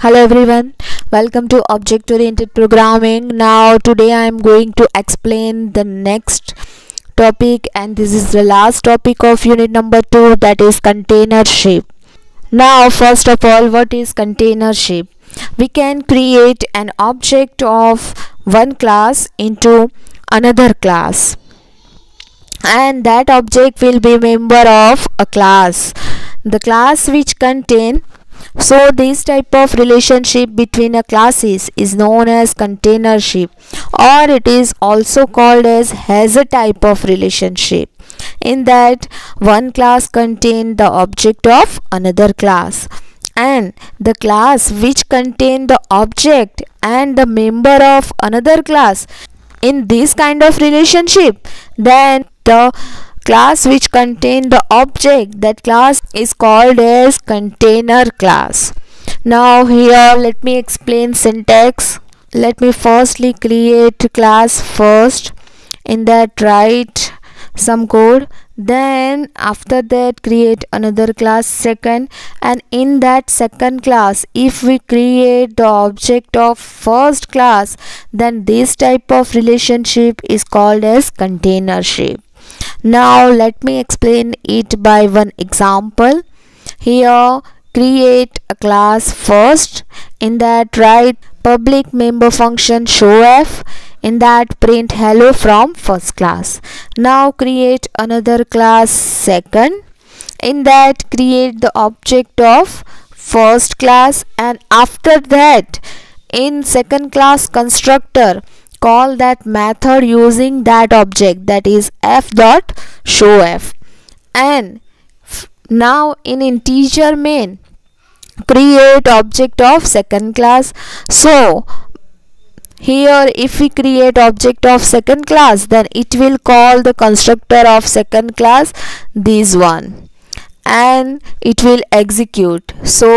hello everyone. Welcome to object oriented programming. Now today i am going to explain the next topic and this is the last topic of unit number 2 that is containership. Now first of all what is containership? We can create an object of one class into another class and that object will be member of a class. The class which contain so this type of relationship between a classes is known as containership or it is also called as has a type of relationship in that one class contain the object of another class and the class which contain the object and the member of another class. In this kind of relationship then the class which contain the object. That class is called as container class. Now here let me explain syntax. Let me firstly create class first. In that write some code. Then after that create another class second. And in that second class if we create the object of first class then this type of relationship is called as containership now let me explain it by one example. Here create a class first. In that write public member function showf in that print hello from first class. Now create another class second. In that create the object of first class. And after that in second class constructor call that method using that object that is f dot show f. And now in integer main create object of second class. So here if we create object of second class then it will call the constructor of second class this one and it will execute so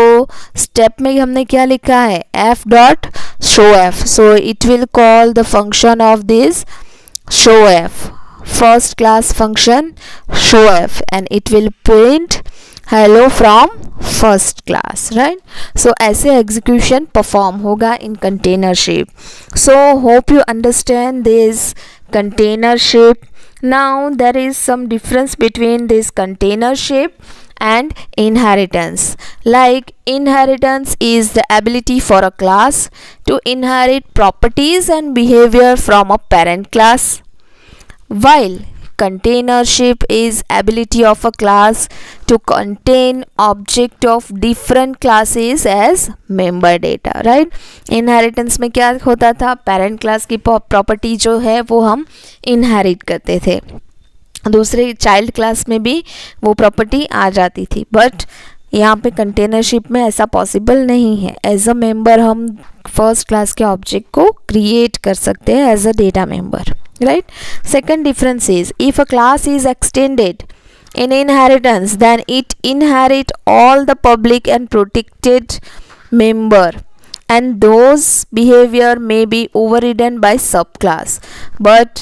step में हमने क्या लिखा है? F dot show F so it will call the function of this show F first class function show F and it will print hello from first class right so ऐसे execution perform होगा in containership so hope you understand this containership now there is some difference between this containership and inheritance. Like inheritance is the ability for a class to inherit properties and behavior from a parent class. While containership is ability of a class to contain object of different classes as member data right inheritance में क्या होता था parent class की property जो है वो हम inherit करते थे दूसरे चाइल्ड क्लास में भी वो प्रॉपर्टी आ जाती थी बट यहाँ पे कंटेनरशिप में ऐसा पॉसिबल नहीं है। एज अ मेंबर हम फ़र्स्ट क्लास के ऑब्जेक्ट को क्रिएट कर सकते हैं as a data member right second difference is if a class is extended in inheritance then it inherit all the public and protected member and those behaviour may be overridden by subclass but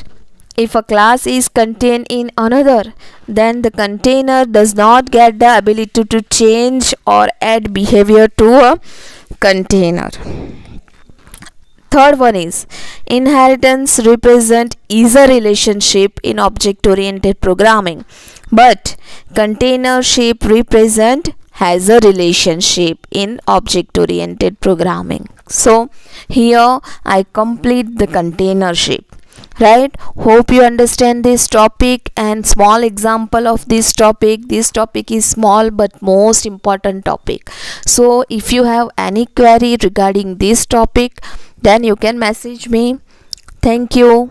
if a class is contained in another then the container does not get the ability to change or add behavior to a container. Third one is inheritance represent is a relationship in object oriented programming but containership represent has a relationship in object oriented programming. So here i complete the containership right? Hope you understand this topic and small example of this topic. This topic is small but most important topic. So if you have any query regarding this topic then you can message me. Thank you